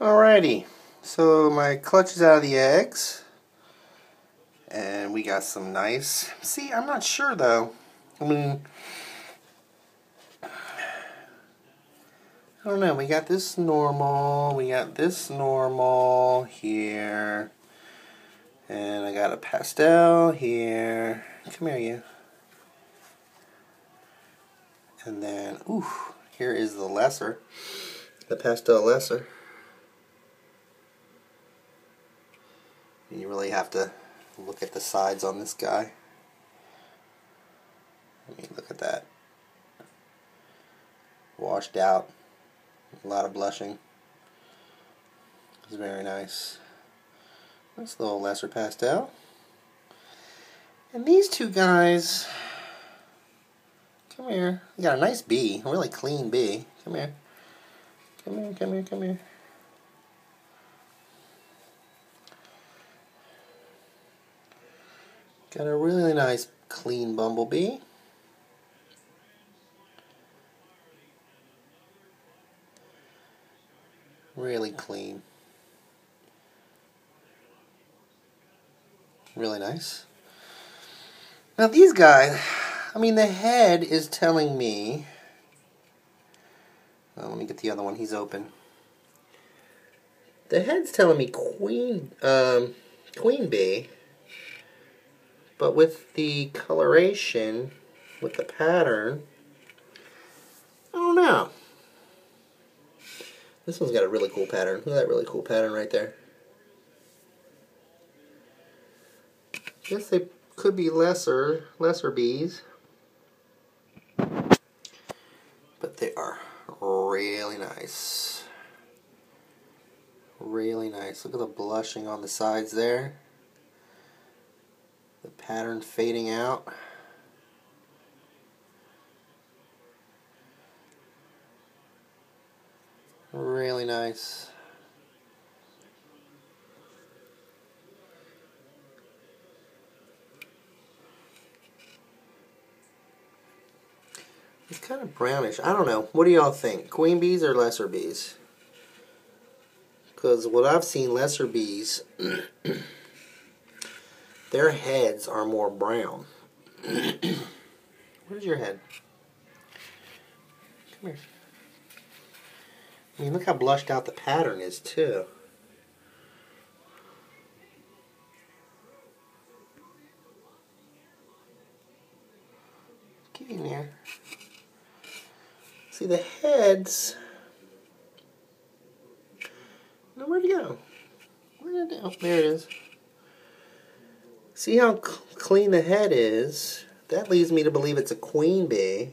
Alrighty, so my clutch is out of the eggs. And we got some nice, see I'm not sure though. I mean, I don't know, we got this normal, we got this normal here. And I got a pastel here. Come here you. And then, ooh, here is the lesser, the pastel lesser. You really have to look at the sides on this guy. I mean, look at that. Washed out. A lot of blushing. It's very nice. This little lesser pastel. And these two guys, come here. You got a nice bee, a really clean bee. Come here. Come here, come here, come here. Got a really nice clean bumblebee. Really clean. Really nice. Now these guys, I mean the head is telling me, oh, let me get the other one, he's open. The head's telling me queen, um, queen bee. But with the coloration, with the pattern, I don't know. This one's got a really cool pattern. Look at that really cool pattern right there. Guess they could be lesser, lesser bees. But they are really nice. Really nice. Look at the blushing on the sides there the pattern fading out. Really nice. It's kind of brownish. I don't know. What do y'all think? Queen bees or lesser bees? Because what I've seen, lesser bees Their heads are more brown. Where's your head? Come here. I mean, look how blushed out the pattern is, too. Get in there. See, the heads... Now, where'd it go? Where it go? There it is. See how clean the head is? That leads me to believe it's a queen bee.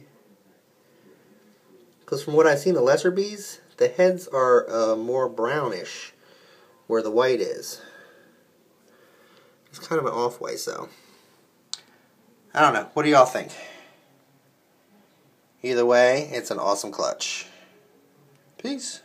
Because from what I've seen, the lesser bees, the heads are uh, more brownish where the white is. It's kind of an off-white, so. I don't know. What do y'all think? Either way, it's an awesome clutch. Peace.